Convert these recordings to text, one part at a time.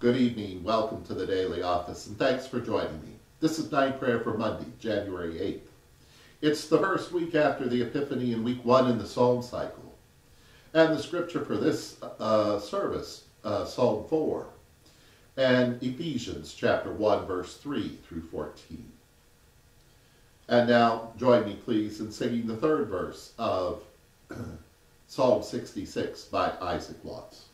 Good evening. Welcome to the Daily Office, and thanks for joining me. This is Night Prayer for Monday, January 8th. It's the first week after the Epiphany and week one in the Psalm cycle. And the scripture for this uh, service, uh, Psalm 4, and Ephesians chapter 1, verse 3 through 14. And now join me, please, in singing the third verse of Psalm 66 by Isaac Watts.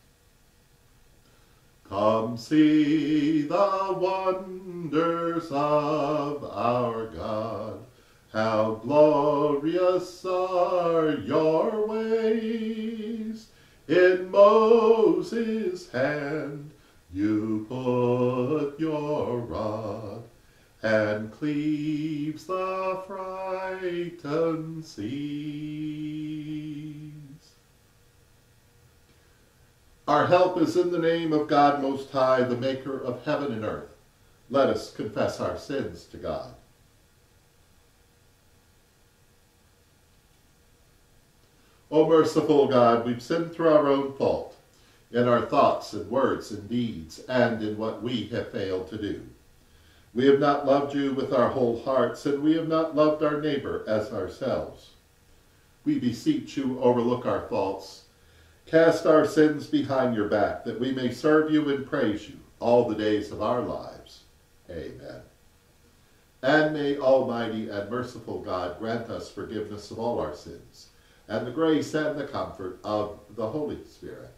Come see the wonders of our God. How glorious are your ways. In Moses' hand you put your rod and cleaves the frightened seas. Our help is in the name of God Most High, the maker of heaven and earth. Let us confess our sins to God. O merciful God, we've sinned through our own fault, in our thoughts and words and deeds, and in what we have failed to do. We have not loved you with our whole hearts, and we have not loved our neighbor as ourselves. We beseech you, overlook our faults, Cast our sins behind your back, that we may serve you and praise you all the days of our lives. Amen. And may Almighty and merciful God grant us forgiveness of all our sins, and the grace and the comfort of the Holy Spirit.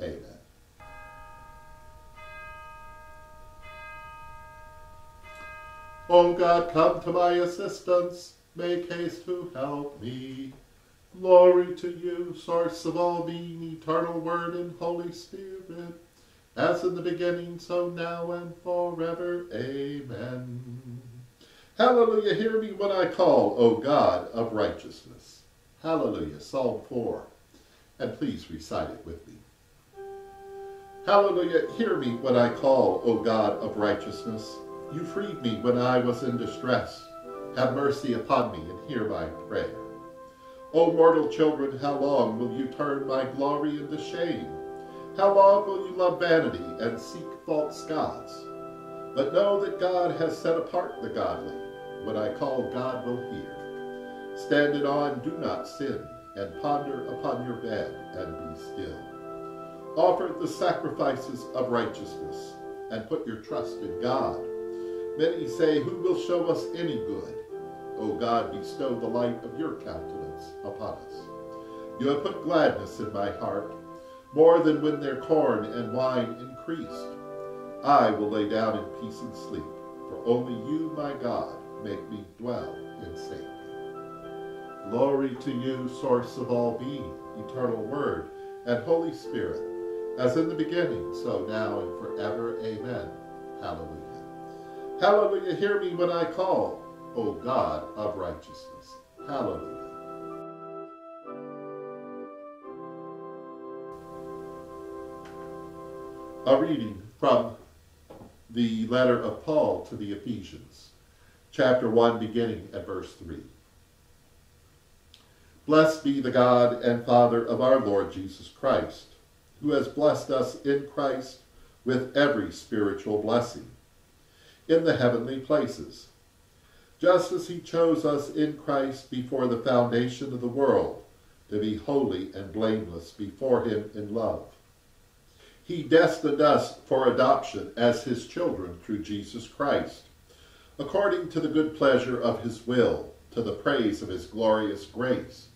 Amen. O God, come to my assistance. Make haste to help me. Glory to you, source of all being, eternal Word and Holy Spirit, as in the beginning, so now and forever. Amen. Hallelujah, hear me when I call, O God of righteousness. Hallelujah, Psalm 4. And please recite it with me. Hallelujah, hear me when I call, O God of righteousness. You freed me when I was in distress. Have mercy upon me and hear my prayer. O mortal children, how long will you turn my glory into shame? How long will you love vanity and seek false gods? But know that God has set apart the godly. When I call, God will hear. Stand awe and do not sin, and ponder upon your bed and be still. Offer the sacrifices of righteousness, and put your trust in God. Many say, Who will show us any good? O God, bestow the light of your countenance upon us. You have put gladness in my heart, more than when their corn and wine increased. I will lay down in peace and sleep, for only you, my God, make me dwell in safety. Glory to you, source of all being, eternal Word, and Holy Spirit, as in the beginning, so now and forever. Amen. Hallelujah. Hallelujah, hear me when I call. O God of righteousness. Hallelujah. A reading from the letter of Paul to the Ephesians, chapter 1, beginning at verse 3. Blessed be the God and Father of our Lord Jesus Christ, who has blessed us in Christ with every spiritual blessing in the heavenly places just as he chose us in Christ before the foundation of the world, to be holy and blameless before him in love. He destined us for adoption as his children through Jesus Christ, according to the good pleasure of his will, to the praise of his glorious grace,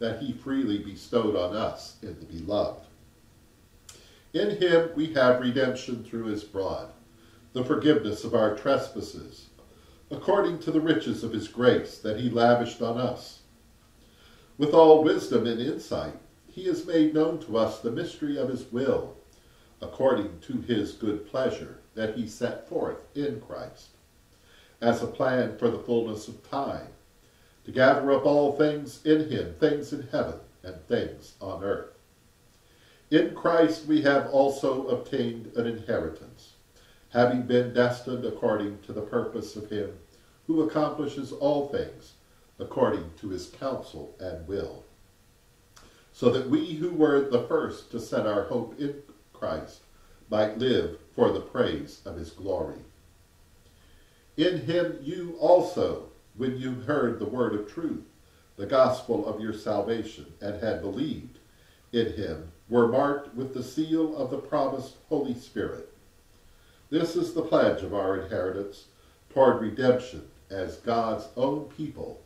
that he freely bestowed on us in the beloved. In him we have redemption through his blood, the forgiveness of our trespasses, according to the riches of his grace that he lavished on us. With all wisdom and insight, he has made known to us the mystery of his will, according to his good pleasure that he set forth in Christ, as a plan for the fullness of time, to gather up all things in him, things in heaven and things on earth. In Christ we have also obtained an inheritance, having been destined according to the purpose of him who accomplishes all things according to his counsel and will. So that we who were the first to set our hope in Christ might live for the praise of his glory. In him you also, when you heard the word of truth, the gospel of your salvation, and had believed in him, were marked with the seal of the promised Holy Spirit. This is the pledge of our inheritance toward redemption as God's own people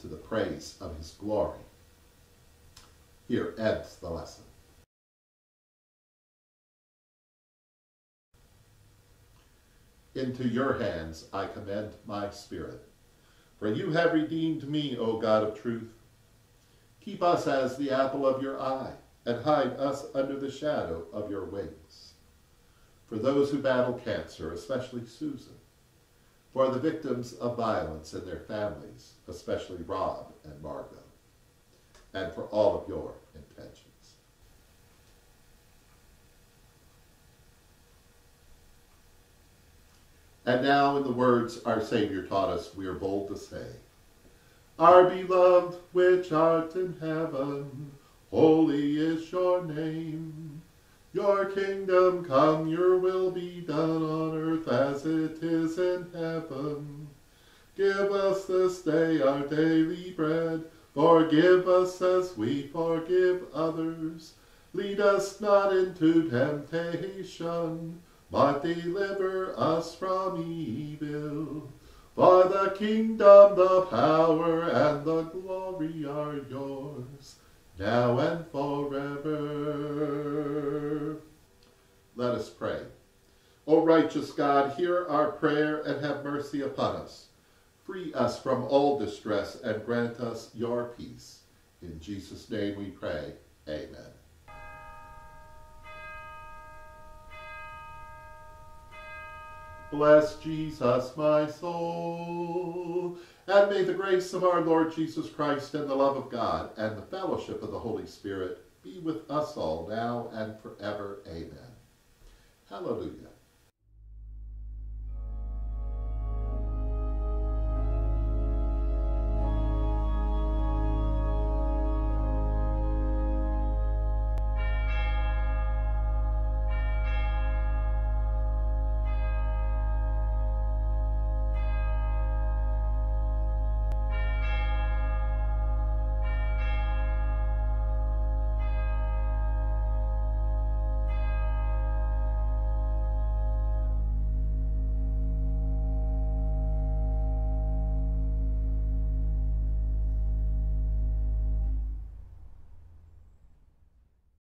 to the praise of his glory. Here ends the lesson. Into your hands I commend my spirit. For you have redeemed me, O God of truth. Keep us as the apple of your eye, and hide us under the shadow of your wings. For those who battle cancer, especially Susan. For the victims of violence and their families, especially Rob and Margot. And for all of your And now, in the words our Savior taught us, we are bold to say, Our beloved, which art in heaven, holy is your name. Your kingdom come, your will be done on earth as it is in heaven. Give us this day our daily bread. Forgive us as we forgive others. Lead us not into temptation but deliver us from evil. For the kingdom, the power, and the glory are yours, now and forever. Let us pray. O righteous God, hear our prayer and have mercy upon us. Free us from all distress and grant us your peace. In Jesus' name we pray. Amen. Bless Jesus, my soul. And may the grace of our Lord Jesus Christ and the love of God and the fellowship of the Holy Spirit be with us all now and forever. Amen. Hallelujah.